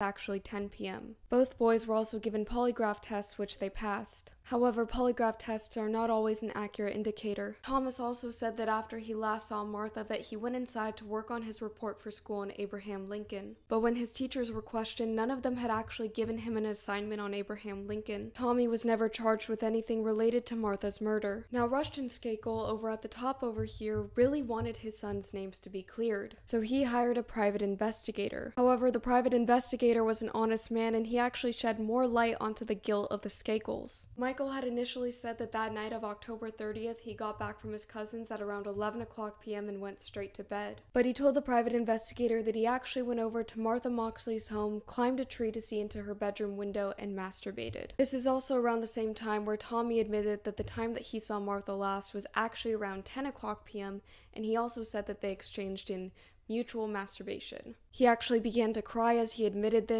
actually 10 p.m. Both boys were also given polygraph tests, which they passed. However, polygraph tests are not always an accurate indicator. Thomas also said that after he last saw Martha that he went inside to work on his report for school on Abraham Lincoln. But when his teachers were questioned, none of them had actually given him an assignment on Abraham Lincoln. Tommy was never charged with anything related to Martha's murder. Now Rushton Skakel over at the top over here really wanted his son's names to be cleared. So he hired a private investigator. However, the private investigator was an honest man and he actually shed more light onto the guilt of the Skakels. Michael had initially said that that night of October 30th, he got back from his cousins at around 11 o'clock p.m. and went straight to bed. But he told the private investigator that he actually went over to Martha Moxley's home, climbed a tree to see into her bedroom window, and masturbated. This is also around the same time where Tommy admitted that the time that he saw Martha last was actually around 10 o'clock p.m., and he also said that they exchanged in mutual masturbation. He actually began to cry as he admitted this.